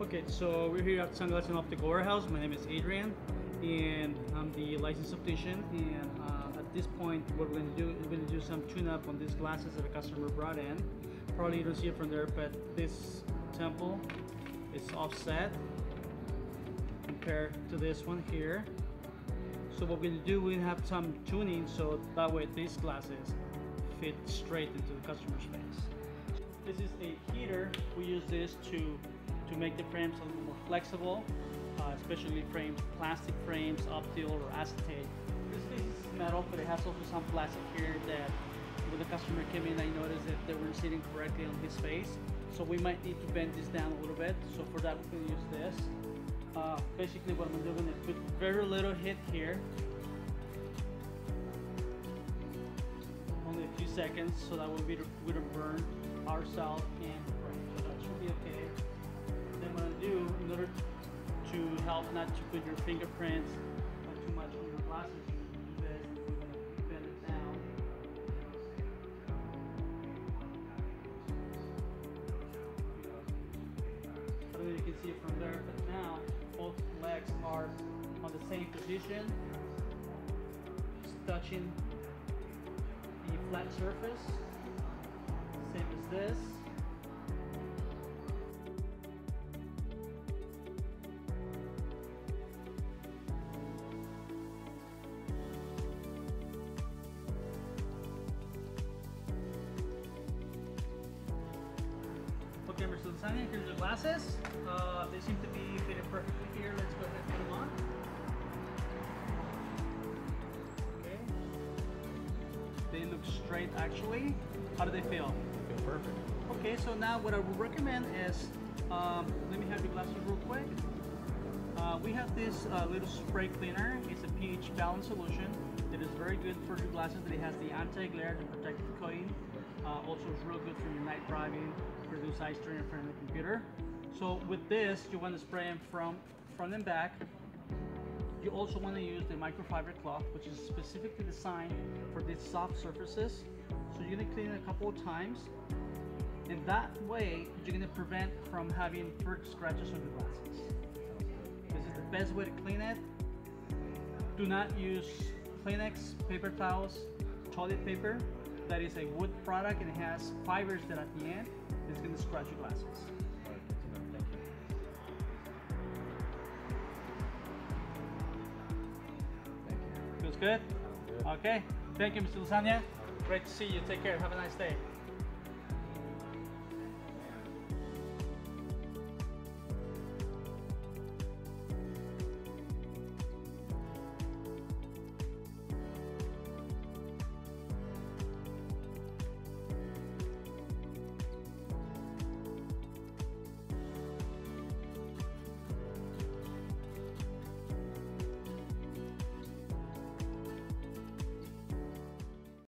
Okay, so we're here at Sunglass and Optical Warehouse. My name is Adrian, and I'm the licensed optician. And uh, at this point, what we're going to do is we're going to do some tune-up on these glasses that a customer brought in. Probably you don't see it from there, but this temple is offset compared to this one here. So what we're going to do, we're going to have some tuning so that way these glasses fit straight into the customer's face. This is a heater. We use this to to make the frames a little more flexible, uh, especially frames, plastic frames, Optyl or acetate. This is metal, but it has also some plastic here that when the customer came in, I noticed that they weren't sitting correctly on his face. So we might need to bend this down a little bit. So for that, we're gonna use this. Uh, basically what I'm doing is put very little hit here. Only a few seconds, so that way we we don't burn ourselves and help not to put your fingerprints too much on your glasses, if you can see it from there, but now both legs are on the same position, just touching the flat surface, same as this. Glasses. Uh, they seem to be fitting perfectly here. Let's go ahead and put them on. Okay. They look straight actually. How do they feel? Feel perfect. Okay, so now what I would recommend is, um, let me have your glasses real quick. Uh, we have this uh, little spray cleaner. It's a pH balance solution. It is very good for your glasses. It has the anti-glare, the protective coating. Uh, also, it's real good for your night driving, reduce eye strain in front of the computer. So with this, you want to spray them from front and back. You also want to use the microfiber cloth, which is specifically designed for these soft surfaces. So you're gonna clean it a couple of times. And that way, you're gonna prevent from having further scratches on your glasses. This is the best way to clean it. Do not use Kleenex, paper towels, toilet paper. That is a wood product and it has fibers that at the end is gonna scratch your glasses. Feels good? Good. Okay. Thank you, Mr. Lasagna. Great to see you. Take care. Have a nice day.